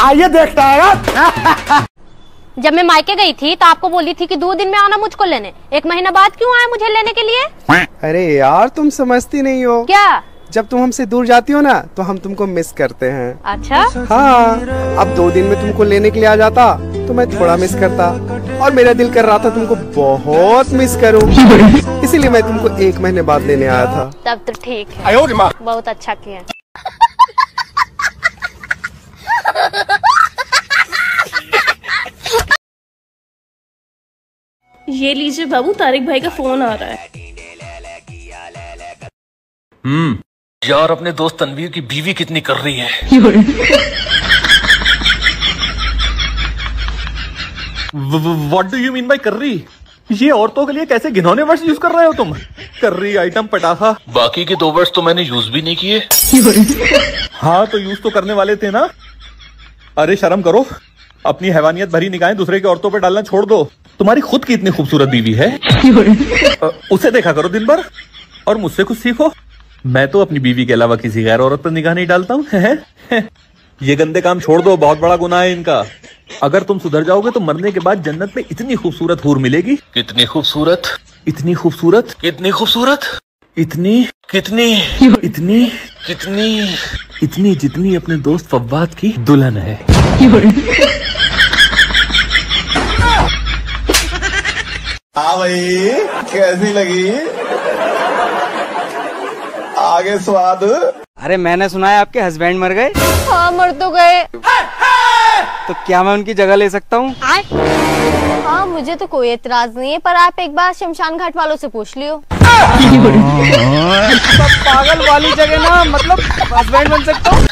आइए देखते हैं जब मैं मायके गई थी तो आपको बोली थी कि दो दिन में आना मुझको लेने। एक महीना बाद क्यों आए मुझे लेने के लिए? अरे यार तुम समझती नहीं हो। क्या? जब तुम हमसे दूर जाती हो ना तो हम तुमको मिस करते हैं। अच्छा? हाँ अब दो दिन में तुमको लेने के लिए आ जाता तो मैं थोड़ा मिस करता। और मेरा दिल कर रहा था तुमको बहुत मिस करूँ। इसीलिए मैं तुमको एक महीने बाद लेने आया था। तब तो ठीक है। बहुत अच्छा किया। ये लीजिए बाबू तारिक भाई का फ़ोन आ रहा है। हम्म यार अपने दोस्त तनवीर की बीवी कितनी कर रही है। What do you mean by कर रही? ये औरतों के लिए कैसे घिनौने वर्ड्स यूज़ कर रहे हो तुम? कर रही आइटम पटाखा। बाकी के दो वर्ड्स तो मैंने यूज़ भी नहीं किए। हाँ तो यूज़ तो करने वाले थे ना? अरे शर्म करो अपनी हैवानियत भरी निगाहें दूसरे की औरतों पर डालना छोड़ दो। तुम्हारी खुद की इतनी खूबसूरत बीवी है। उसे देखा करो दिन भर और मुझसे कुछ सीखो। मैं तो अपनी बीवी के अलावा किसी गैर औरत पर निगाह नहीं डालता हूँ। ये गंदे काम छोड़ दो बहुत बड़ा गुनाह है इनका। अगर तुम सुधर जाओगे तो मरने के बाद जन्नत में इतनी खूबसूरत हूर मिलेगी। कितनी खूबसूरत? इतनी खूबसूरत? कितनी खूबसूरत? इतनी कितनी इतनी कितनी इतनी जितनी अपने दोस्त फव्वाद की दुल्हन है। हाँ भाई कैसी लगी? आगे स्वाद। अरे मैंने सुना है आपके हस्बैंड मर गए। हाँ मर तो गए। तो क्या मैं उनकी जगह ले सकता हूँ? हाँ मुझे तो कोई एतराज़ नहीं है पर आप एक बार शमशान घाट वालों से पूछ लियो। पागल वाली जगह ना मतलब हस्बैंड बन सकता हूँ।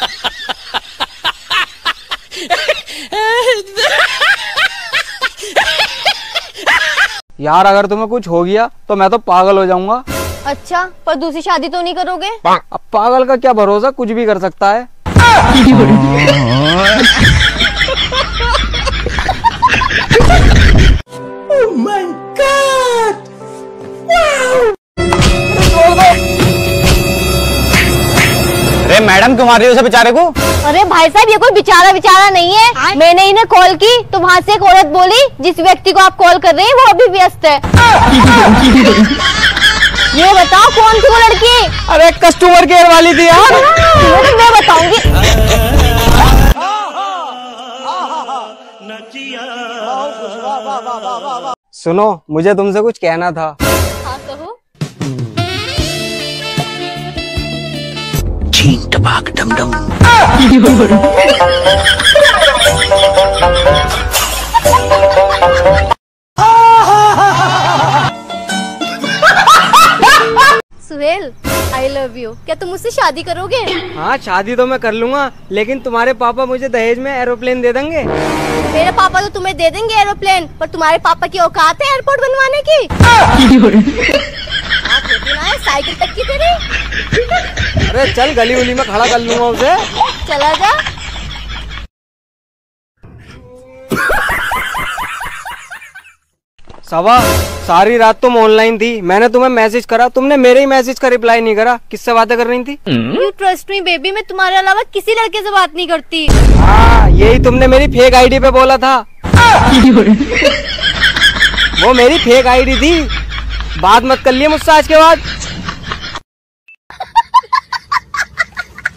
यार अगर तुम्हें कुछ हो गया तो मैं तो पागल हो जाऊँगा। अच्छा पर दूसरी शादी तो नहीं करोगे? अब पागल का क्या भरोसा? कुछ भी कर सकता है। अरे मैडम क्यों मार रही हो उसे बेचारे को? अरे भाई साहब ये कोई बेचारा बेचारा नहीं है। मैंने इन्हें कॉल की तो वहाँ से एक औरत बोली जिस व्यक्ति को आप कॉल कर रहे हैं वो अभी व्यस्त है। ये बताओ कौन थी वो लड़की? अरे कस्टमर केयर वाली थी यार। तो मैं बताऊँगी। सुनो मुझे तुमसे कुछ कहना था। सुहेल आई लव यू क्या तुम मुझसे शादी करोगे? हाँ शादी तो मैं कर लूँगा लेकिन तुम्हारे पापा मुझे दहेज में एरोप्लेन दे देंगे। मेरे पापा तो तुम्हें दे देंगे एरोप्लेन पर तुम्हारे पापा की औकात है एयरपोर्ट बनवाने की? साइकिल तक की तेरी? अरे चल गली उली में खड़ा कर लूँगा उसे। चला जा। सवा सारी रात तुम ऑनलाइन थी। मैंने तुम्हें मैसेज करा तुमने मेरे ही मैसेज का रिप्लाई नहीं करा। किससे बातें कर रही थी? यू ट्रस्ट मी बेबी मैं तुम्हारे अलावा किसी लड़के से बात नहीं करती। हाँ यही तुमने मेरी फेक आईडी पे बोला था। वो मेरी फेक आईडी थी। बात मत कर लिए मुझसे आज के बाद।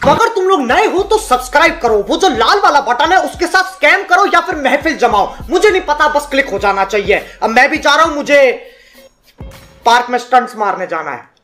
अगर तुम लोग नए हो तो सब्सक्राइब करो। वो जो लाल वाला बटन है, उसके साथ स्कैम करो या फिर महफिल जमाओ। मुझे नहीं पता, बस क्लिक हो जाना चाहिए। अब मैं भी जा रहा हूँ, मुझे पार्क में स्टंट्स मारने जाना है।